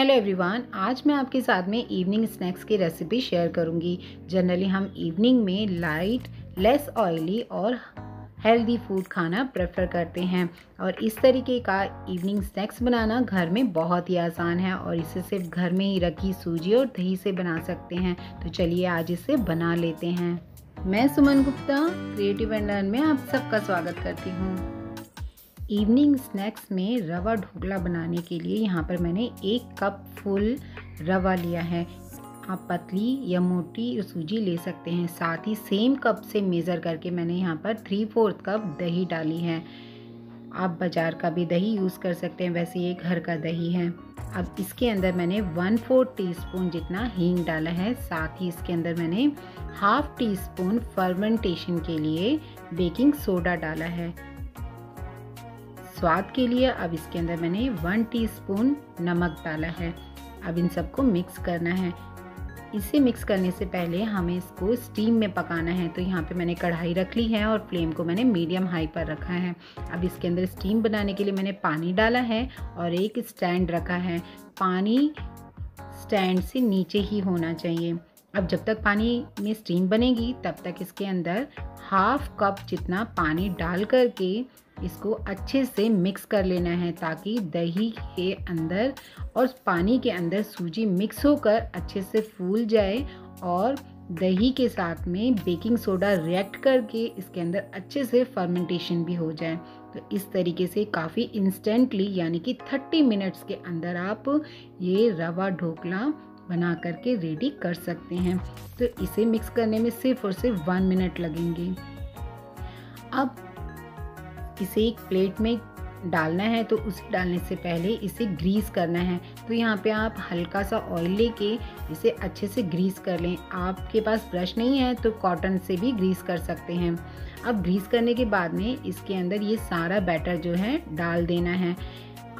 Hello everyone आज मैं आपके साथ में इवनिंग स्नैक्स की रेसिपी शेयर करूँगी। जनरली हम इवनिंग में लाइट लेस ऑयली और हेल्दी फ़ूड खाना प्रेफर करते हैं। और इस तरीके का इवनिंग स्नैक्स बनाना घर में बहुत ही आसान है और इसे सिर्फ़ घर में ही रखी सूजी और दही से बना सकते हैं। तो चलिए आज इसे बना लेते हैं। मैं Suman Gupta creative and learn में आप सबका स्वागत करती हूँ। इवनिंग स्नैक्स में रवा ढोकला बनाने के लिए यहाँ पर मैंने एक कप फुल रवा लिया है। आप पतली या मोटी सूजी ले सकते हैं। साथ ही सेम कप से मेज़र करके मैंने यहाँ पर थ्री फोर्थ कप दही डाली है। आप बाज़ार का भी दही यूज़ कर सकते हैं। वैसे ये घर का दही है। अब इसके अंदर मैंने वन फोर्थ टी स्पून जितना हींग डाला है। साथ ही इसके अंदर मैंने हाफ़ टी स्पून फर्मेंटेशन के लिए बेकिंग सोडा डाला है। स्वाद के लिए अब इसके अंदर मैंने वन टीस्पून नमक डाला है। अब इन सबको मिक्स करना है। इसे मिक्स करने से पहले हमें इसको स्टीम में पकाना है। तो यहाँ पे मैंने कढ़ाई रख ली है और फ्लेम को मैंने मीडियम हाई पर रखा है। अब इसके अंदर स्टीम बनाने के लिए मैंने पानी डाला है और एक स्टैंड रखा है। पानी स्टैंड से नीचे ही होना चाहिए। अब जब तक पानी में स्टीम बनेगी, तब तक इसके अंदर हाफ़ कप जितना पानी डाल करके इसको अच्छे से मिक्स कर लेना है ताकि दही के अंदर और पानी के अंदर सूजी मिक्स होकर अच्छे से फूल जाए और दही के साथ में बेकिंग सोडा रिएक्ट करके इसके अंदर अच्छे से फर्मेंटेशन भी हो जाए। तो इस तरीके से काफ़ी इंस्टेंटली यानी कि 30 मिनट्स के अंदर आप ये रवा ढोकला बना करके रेडी कर सकते हैं। तो इसे मिक्स करने में सिर्फ़ और सिर्फ़ वन मिनट लगेंगे। अब इसे एक प्लेट में डालना है तो उसे डालने से पहले इसे ग्रीस करना है। तो यहाँ पे आप हल्का सा ऑयल लेके इसे अच्छे से ग्रीस कर लें। आपके पास ब्रश नहीं है तो कॉटन से भी ग्रीस कर सकते हैं। अब ग्रीस करने के बाद में इसके अंदर ये सारा बैटर जो है डाल देना है।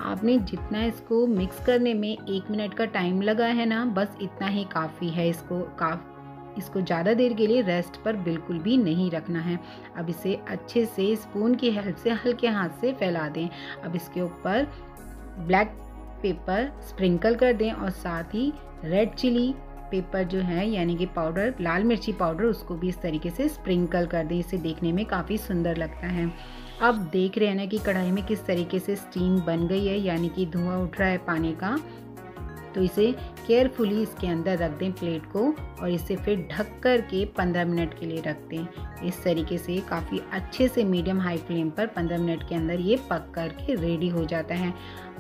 आपने जितना इसको मिक्स करने में एक मिनट का टाइम लगा है ना, बस इतना ही काफ़ी है इसको, काफ़ी इसको ज़्यादा देर के लिए रेस्ट पर बिल्कुल भी नहीं रखना है। अब इसे अच्छे से स्पून की हेल्प से हल्के हाथ से फैला दें। अब इसके ऊपर ब्लैक पेपर स्प्रिंकल कर दें और साथ ही रेड चिली पेपर जो है, यानी कि पाउडर लाल मिर्ची पाउडर उसको भी इस तरीके से स्प्रिंकल कर दें। इसे देखने में काफ़ी सुंदर लगता है। अब देख रहे हैं ना कि कढ़ाई में किस तरीके से स्टीम बन गई है, यानी कि धुआँ उठ रहा है पानी का। तो इसे केयरफुली इसके अंदर रख दें प्लेट को और इसे फिर ढक कर के 15 मिनट के लिए रख दें। इस तरीके से काफ़ी अच्छे से मीडियम हाई फ्लेम पर 15 मिनट के अंदर ये पक कर के रेडी हो जाता है।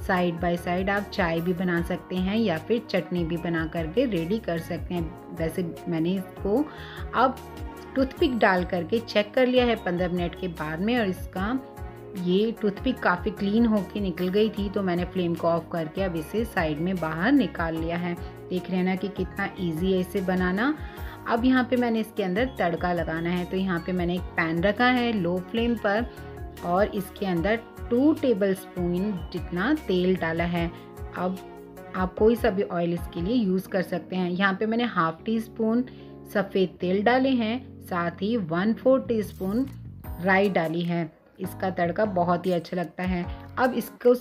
साइड बाय साइड आप चाय भी बना सकते हैं या फिर चटनी भी बना करके रेडी कर सकते हैं। वैसे मैंने इसको अब टूथपिक डाल करके चेक कर लिया है पंद्रह मिनट के बाद में और इसका ये टूथपिक काफ़ी क्लीन होके निकल गई थी तो मैंने फ्लेम को ऑफ़ करके अब इसे साइड में बाहर निकाल लिया है। देख रहे हैं ना कि कितना इजी है इसे बनाना। अब यहाँ पे मैंने इसके अंदर तड़का लगाना है तो यहाँ पे मैंने एक पैन रखा है लो फ्लेम पर और इसके अंदर टू टेबल स्पून जितना तेल डाला है। अब आप कोई सा भी ऑयल इसके लिए यूज़ कर सकते हैं। यहाँ पे मैंने हाफ़ टी स्पून सफ़ेद तेल डाले हैं, साथ ही वन फोर टी स्पून राई डाली है। इसका तड़का बहुत ही अच्छा लगता है। अब इसको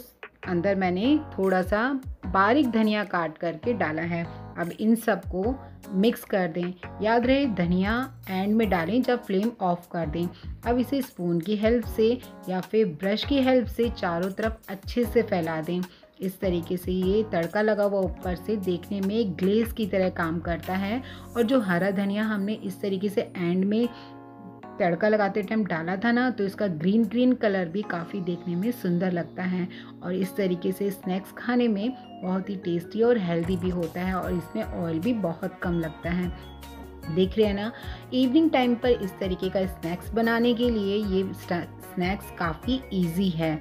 अंदर मैंने थोड़ा सा बारीक धनिया काट करके डाला है। अब इन सबको मिक्स कर दें। याद रहे, धनिया एंड में डालें जब फ्लेम ऑफ़ कर दें। अब इसे स्पून की हेल्प से या फिर ब्रश की हेल्प से चारों तरफ़ अच्छे से फैला दें। इस तरीके से ये तड़का लगा हुआ ऊपर से देखने में ग्लेस की तरह काम करता है। और जो हरा धनिया हमने इस तरीके से एंड में तड़का लगाते टाइम डाला था ना तो इसका ग्रीन ग्रीन कलर भी काफ़ी देखने में सुंदर लगता है। और इस तरीके से स्नैक्स खाने में बहुत ही टेस्टी और हेल्दी भी होता है और इसमें ऑयल भी बहुत कम लगता है। देख रहे हैं ना इवनिंग टाइम पर इस तरीके का स्नैक्स बनाने के लिए ये स्नैक्स काफ़ी इजी है।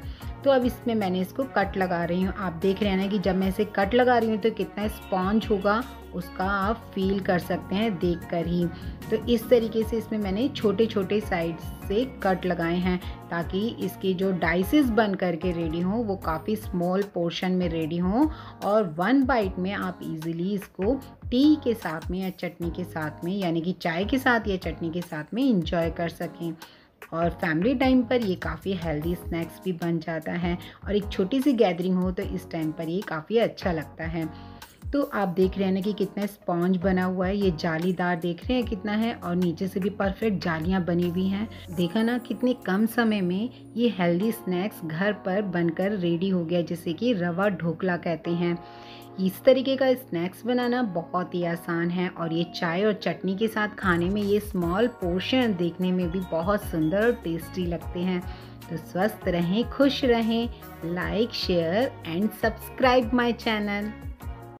तो अब इसमें मैंने इसको कट लगा रही हूँ। आप देख रहे हैं ना कि जब मैं इसे कट लगा रही हूँ तो कितना स्पॉन्ज होगा, उसका आप फील कर सकते हैं देख कर ही। तो इस तरीके से इसमें मैंने छोटे छोटे साइड से कट लगाए हैं ताकि इसके जो डाइसेस बन करके रेडी हों, वो काफ़ी स्मॉल पोर्शन में रेडी हों और वन बाइट में आप इजीली इसको टी के साथ में या चटनी के साथ में, यानी कि चाय के साथ या चटनी के साथ में इंजॉय कर सकें। और फैमिली टाइम पर ये काफ़ी हेल्दी स्नैक्स भी बन जाता है और एक छोटी सी गैदरिंग हो तो इस टाइम पर ये काफ़ी अच्छा लगता है। तो आप देख रहे हैं ना कि कितना स्पॉन्ज बना हुआ है, ये जालीदार देख रहे हैं कितना है और नीचे से भी परफेक्ट जालियाँ बनी हुई हैं। देखा ना कितने कम समय में ये हेल्दी स्नैक्स घर पर बनकर रेडी हो गया, जैसे कि रवा ढोकला कहते हैं। इस तरीके का स्नैक्स बनाना बहुत ही आसान है और ये चाय और चटनी के साथ खाने में ये स्मॉल पोर्शन देखने में भी बहुत सुंदर और टेस्टी लगते हैं। तो स्वस्थ रहें, खुश रहें like share and subscribe my channel